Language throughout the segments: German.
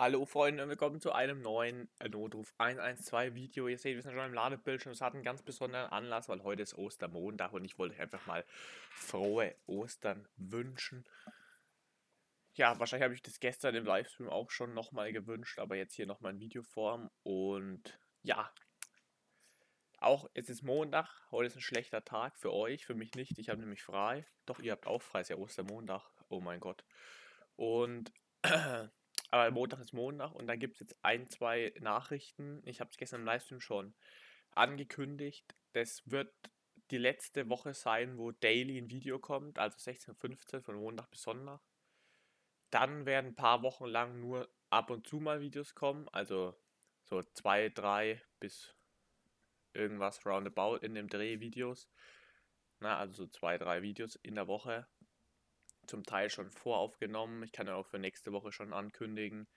Hallo Freunde und willkommen zu einem neuen Notruf 112 Video. Ihr seht, wir sind schon im Ladebildschirm. Es hat einen ganz besonderen Anlass, weil heute ist Ostermontag und ich wollte einfach mal frohe Ostern wünschen. Ja, wahrscheinlich habe ich das gestern im Livestream auch schon nochmal gewünscht, aber jetzt hier nochmal in Videoform. Und ja, auch es ist Montag, heute ist ein schlechter Tag für euch, für mich nicht. Ich habe nämlich frei. Doch, ihr habt auch frei, ist ja Ostermontag. Oh mein Gott. Und Aber Montag ist Montag und da gibt es jetzt ein, zwei Nachrichten. Ich habe es gestern im Livestream schon angekündigt. Das wird die letzte Woche sein, wo daily ein Video kommt, also 16.15 von Montag bis Sonntag. Dann werden ein paar Wochen lang nur ab und zu mal Videos kommen, also so zwei, drei bis irgendwas roundabout in dem Dreh Videos. Na, also so zwei, drei Videos in der Woche zum Teil schon voraufgenommen. Ich kann ja auch für nächste Woche schon ankündigen,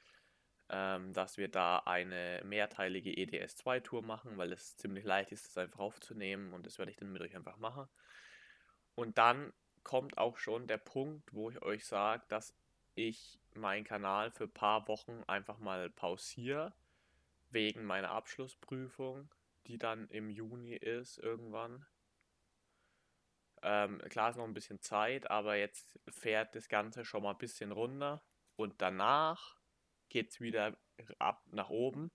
ähm, dass wir da eine mehrteilige EDS2-Tour machen, weil es ziemlich leicht ist, das einfach aufzunehmen und das werde ich dann mit euch einfach machen. Und dann kommt auch schon der Punkt, wo ich euch sage, dass ich meinen Kanal für ein paar Wochen einfach mal pausiere, wegen meiner Abschlussprüfung, die dann im Juni ist irgendwann. Ähm, klar ist noch ein bisschen Zeit, aber jetzt fährt das Ganze schon mal ein bisschen runter und danach geht es wieder ab nach oben.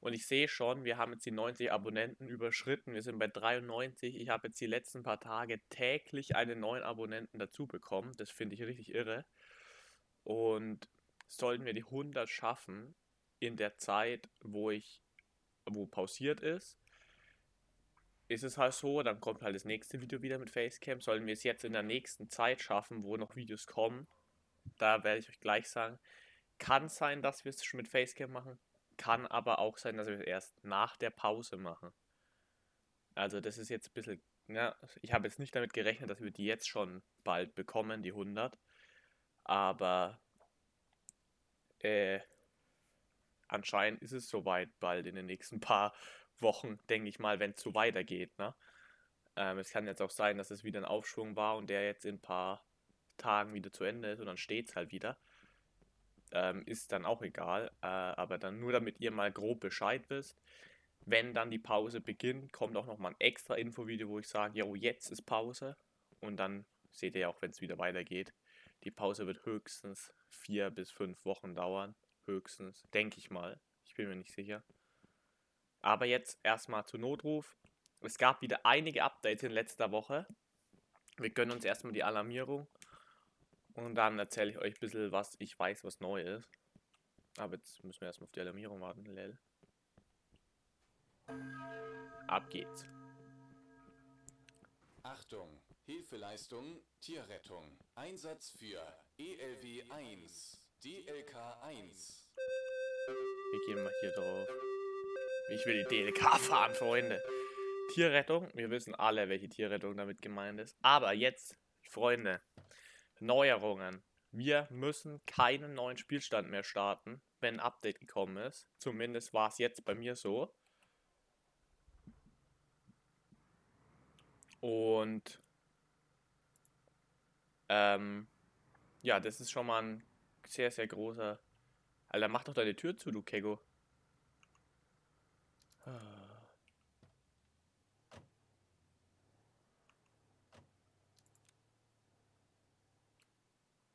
Und ich sehe schon, wir haben jetzt die 90 Abonnenten überschritten. Wir sind bei 93. Ich habe jetzt die letzten paar Tage täglich einen neuen Abonnenten dazu bekommen. Das finde ich richtig irre. Und sollten wir die 100 schaffen in der Zeit, wo ich wo pausiert ist, ist es halt so, dann kommt halt das nächste Video wieder mit Facecam. Sollen wir es jetzt in der nächsten Zeit schaffen, wo noch Videos kommen, da werde ich euch gleich sagen, kann sein, dass wir es schon mit Facecam machen, kann aber auch sein, dass wir es erst nach der Pause machen. Also das ist jetzt ein bisschen, ja, ich habe jetzt nicht damit gerechnet, dass wir die jetzt schon bald bekommen, die 100. Aber äh, anscheinend ist es soweit bald in den nächsten paar Wochen, denke ich mal, wenn es so weitergeht. Ne? Ähm, es kann jetzt auch sein, dass es wieder ein Aufschwung war und der jetzt in ein paar Tagen wieder zu Ende ist und dann steht es halt wieder. Ähm, ist dann auch egal. Äh, aber dann nur damit ihr mal grob Bescheid wisst. Wenn dann die Pause beginnt, kommt auch nochmal ein extra Infovideo, wo ich sage, jo, jetzt ist Pause. Und dann seht ihr ja auch, wenn es wieder weitergeht. Die Pause wird höchstens vier bis fünf Wochen dauern. Höchstens, denke ich mal. Ich bin mir nicht sicher. Aber jetzt erstmal zu Notruf. Es gab wieder einige Updates in letzter Woche. Wir gönnen uns erstmal die Alarmierung. Und dann erzähle ich euch ein bisschen, was ich weiß, was neu ist. Aber jetzt müssen wir erstmal auf die Alarmierung warten, lel. Ab geht's. Achtung, Hilfeleistung, Tierrettung. Einsatz für ELW 1, DLK 1. Wir gehen mal hier drauf. Ich will die DLK fahren, Freunde. Tierrettung, wir wissen alle, welche Tierrettung damit gemeint ist. Aber jetzt, Freunde, Neuerungen. Wir müssen keinen neuen Spielstand mehr starten, wenn ein Update gekommen ist. Zumindest war es jetzt bei mir so. Und ähm, ja, das ist schon mal ein sehr, sehr großer. Alter, mach doch deine Tür zu, du Kego.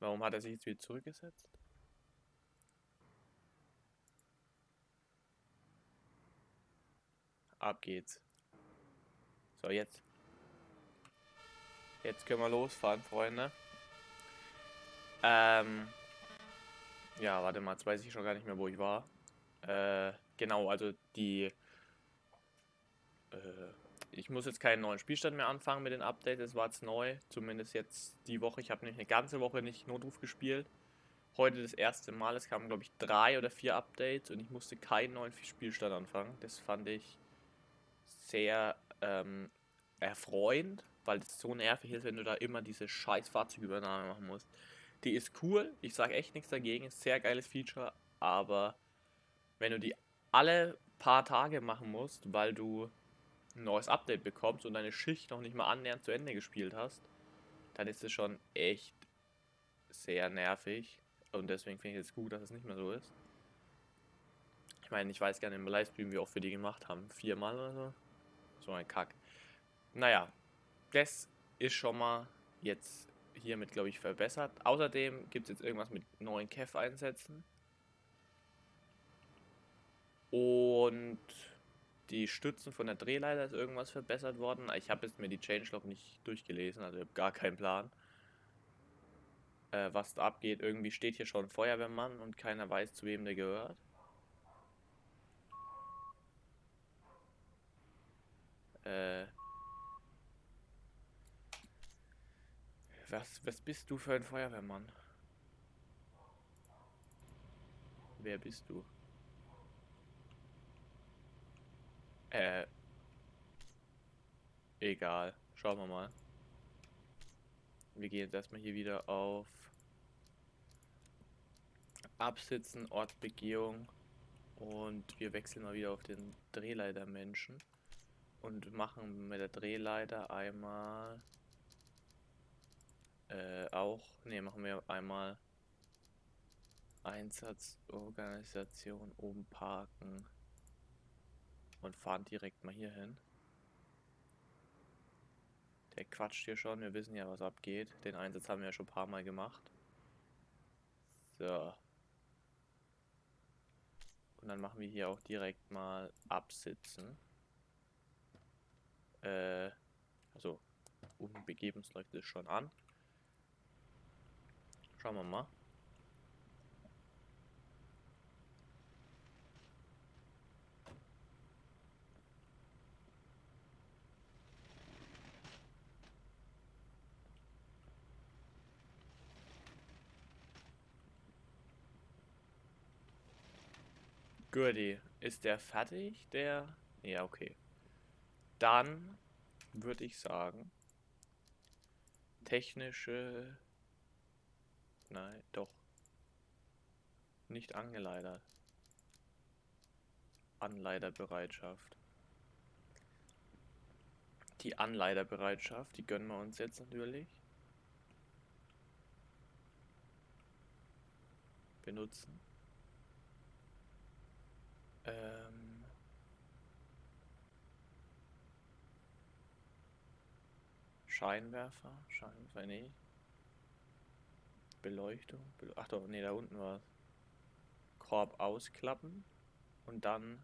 Warum hat er sich jetzt wieder zurückgesetzt? Ab geht's. So, jetzt. Jetzt können wir losfahren, Freunde. Ähm. Ja, warte mal, jetzt weiß ich schon gar nicht mehr, wo ich war. Äh, genau, also die äh, ich muss jetzt keinen neuen Spielstand mehr anfangen mit den Updates. Es war jetzt neu, zumindest jetzt die Woche. Ich habe nämlich eine ganze Woche nicht Notruf gespielt. Heute das erste Mal. Es kamen, glaube ich, drei oder vier Updates und ich musste keinen neuen Spielstand anfangen. Das fand ich sehr ähm, erfreuend, weil es so nervig ist, wenn du da immer diese scheiß Fahrzeugübernahme machen musst. Die ist cool, ich sage echt nichts dagegen, ist sehr geiles Feature, aber wenn du die alle paar Tage machen musst, weil du ein neues Update bekommst und deine Schicht noch nicht mal annähernd zu Ende gespielt hast, dann ist es schon echt sehr nervig. Und deswegen finde ich es gut, dass es nicht mehr so ist. Ich meine, ich weiß gerne im Livestream, wie oft wir die gemacht haben. Viermal oder so. So ein Kack. Naja, das ist schon mal jetzt hiermit, glaube ich, verbessert. Außerdem gibt es jetzt irgendwas mit neuen Kev-Einsätzen. Und die Stützen von der Drehleiter ist irgendwas verbessert worden. Ich habe jetzt mir die Changelog nicht durchgelesen, also ich habe gar keinen Plan, äh, was da abgeht. Irgendwie steht hier schon Feuerwehrmann und keiner weiß, zu wem der gehört. Äh, was, was bist du für ein Feuerwehrmann? Wer bist du? Äh. Egal. Schauen wir mal. Wir gehen jetzt erstmal hier wieder auf Absitzen, Ortsbegehung und wir wechseln mal wieder auf den Drehleitermenschen und machen mit der Drehleiter einmal äh, auch, ne, machen wir einmal Einsatzorganisation oben parken und fahren direkt mal hier hin. Der quatscht hier schon, wir wissen ja, was abgeht. Den Einsatz haben wir ja schon ein paar Mal gemacht. So. Und dann machen wir hier auch direkt mal absitzen. Äh, also, unbegebens läuft es schon an. Schauen wir mal. Goodie. Ist der fertig? Der. Ja, okay. Dann würde ich sagen. Technische. Nein, doch. Nicht angeleitert. Anleiterbereitschaft. Die Anleiterbereitschaft, die gönnen wir uns jetzt natürlich. Benutzen. Ähm Scheinwerfer, Scheinwerfer, nee. Beleuchtung, Bel ach doch, nee, da unten war Korb ausklappen und dann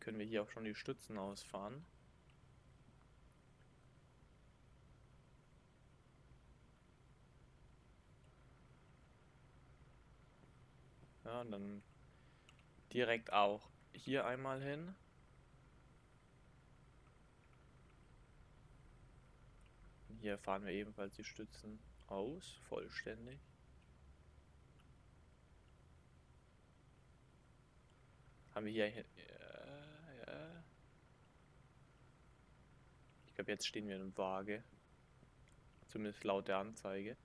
können wir hier auch schon die Stützen ausfahren. Ja, und dann direkt auch hier einmal hin. Hier fahren wir ebenfalls die Stützen aus, vollständig. Haben wir hier... Äh, ja. Ich glaube, jetzt stehen wir in Waage. Zumindest laut der Anzeige.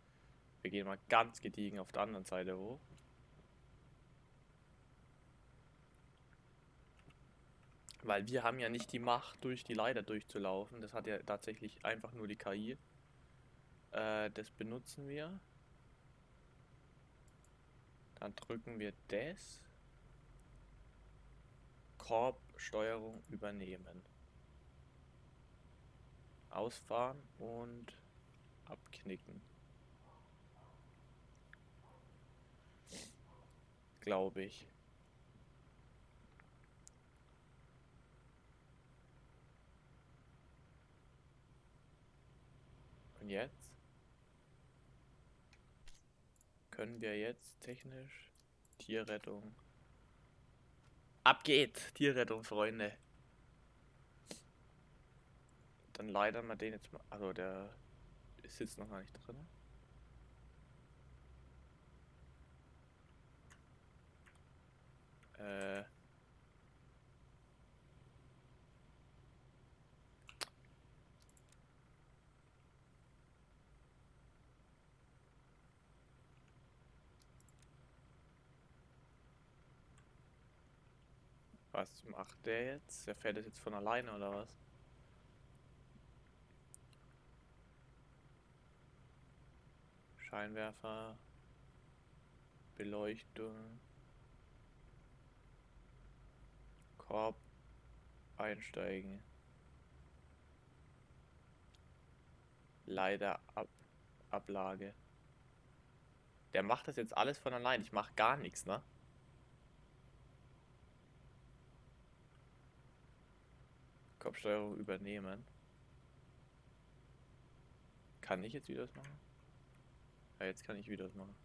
Wir gehen mal ganz gediegen auf der anderen Seite hoch. Weil wir haben ja nicht die Macht, durch die Leiter durchzulaufen. Das hat ja tatsächlich einfach nur die KI. Äh, das benutzen wir. Dann drücken wir das. Korbsteuerung übernehmen. Ausfahren und abknicken. Glaube ich. Jetzt? Können wir jetzt technisch Tierrettung. Ab geht! Tierrettung, Freunde. Dann leider mal den jetzt mal. Also der ist jetzt noch gar nicht drin. Äh. Was macht der jetzt? Der fährt jetzt von alleine oder was? Scheinwerfer, Beleuchtung. Korb einsteigen. Leider Ab Ablage. Der macht das jetzt alles von allein. Ich mache gar nichts, ne? Kopfsteuerung übernehmen. Kann ich jetzt wieder was machen? Ja, jetzt kann ich wieder was machen.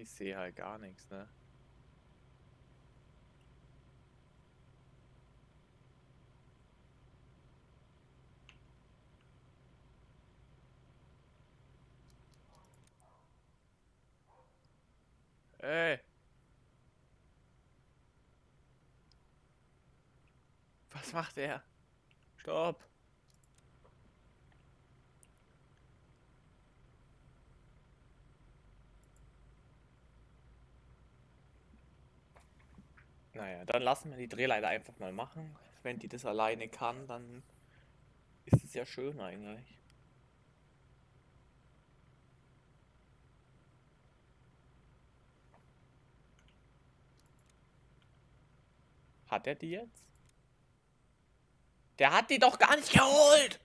Ich sehe halt gar nichts, ne? Ey! Was macht er? Stopp! Naja, dann lassen wir die Drehleiter einfach mal machen. Wenn die das alleine kann, dann ist es ja schön eigentlich. Hat er die jetzt? Der hat die doch gar nicht geholt!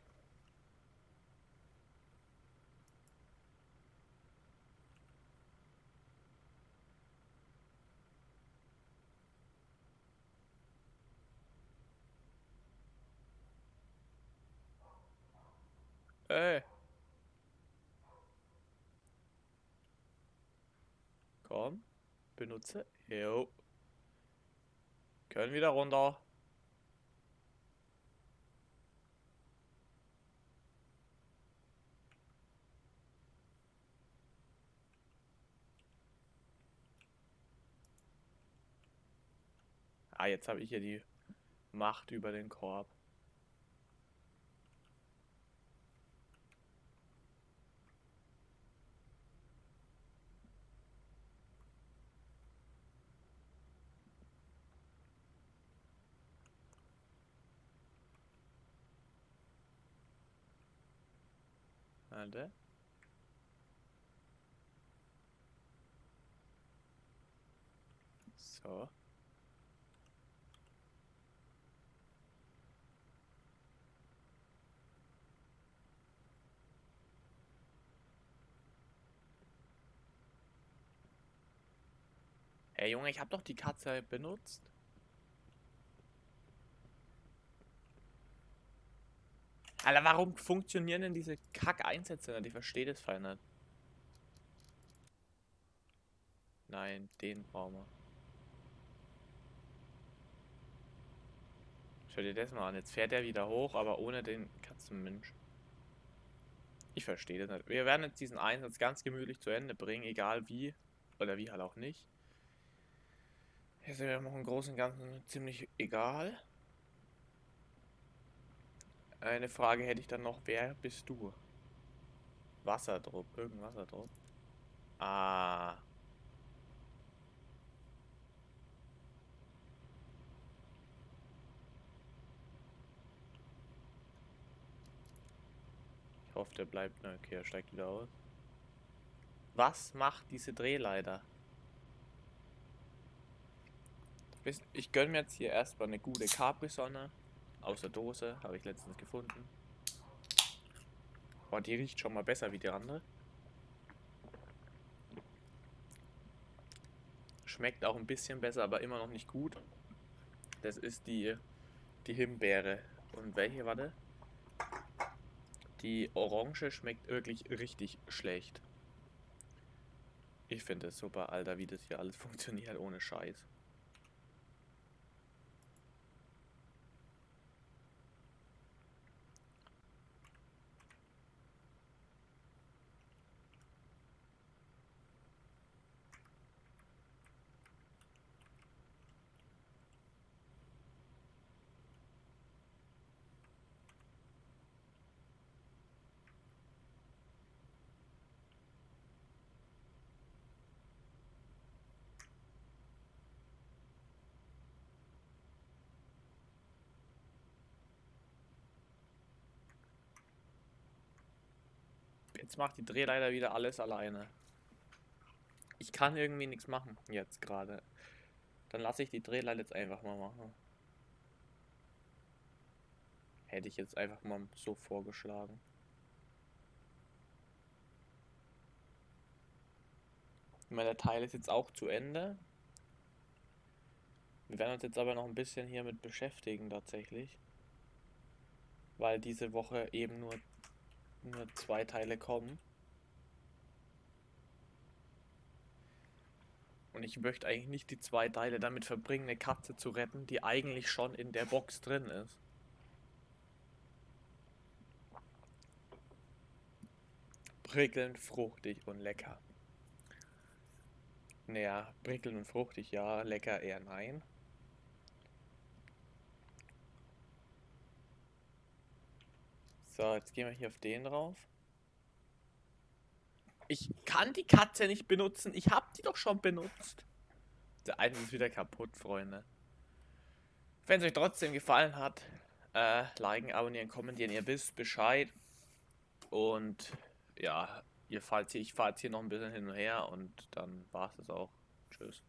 Ey. Komm. Benutze. Jo. Können wieder runter. Ah, jetzt habe ich hier die Macht über den Korb. Warte. So. Ey Junge, ich hab doch die Katze benutzt. Alter, warum funktionieren denn diese Kack-Einsätze nicht? Ich verstehe das fein nicht. Nein, den brauchen wir. Schau dir das mal an. Jetzt fährt er wieder hoch, aber ohne den Katzenmensch. Ich verstehe das nicht. Wir werden jetzt diesen Einsatz ganz gemütlich zu Ende bringen, egal wie. Oder wie halt auch nicht. Ist ja im Großen und Ganzen ziemlich egal. Eine Frage hätte ich dann noch, wer bist du? Wasserdruck, irgendein Wasserdruck. Ah. Ich hoffe, der bleibt. Ne, okay, er steigt wieder aus. Was macht diese Drehleiter? Ich gönne mir jetzt hier erstmal eine gute Capri-Sonne. Aus der Dose, habe ich letztens gefunden. Oh, die riecht schon mal besser wie die andere. Schmeckt auch ein bisschen besser, aber immer noch nicht gut. Das ist die, die Himbeere. Und welche, warte? Die Orange schmeckt wirklich richtig schlecht. Ich finde es super, Alter, wie das hier alles funktioniert, ohne Scheiß. Jetzt macht die Drehleiter wieder alles alleine. Ich kann irgendwie nichts machen jetzt gerade. Dann lasse ich die Drehleiter jetzt einfach mal machen. Hätte ich jetzt einfach mal so vorgeschlagen. Ich meine, der Teil ist jetzt auch zu Ende. Wir werden uns jetzt aber noch ein bisschen hiermit beschäftigen tatsächlich. Weil diese Woche eben nur, nur zwei Teile kommen. Und ich möchte eigentlich nicht die zwei Teile damit verbringen, eine Katze zu retten, die eigentlich schon in der Box drin ist. Prickelnd, fruchtig und lecker. Naja, prickelnd und fruchtig ja, lecker eher nein. So, jetzt gehen wir hier auf den drauf. Ich kann die Katze nicht benutzen. Ich habe die doch schon benutzt. Der eine ist wieder kaputt, Freunde. Wenn es euch trotzdem gefallen hat, äh, liken, abonnieren, kommentieren. Ihr wisst Bescheid. Und ja, ihr fahrt hier, ich fahre jetzt hier noch ein bisschen hin und her und dann war es das auch. Tschüss.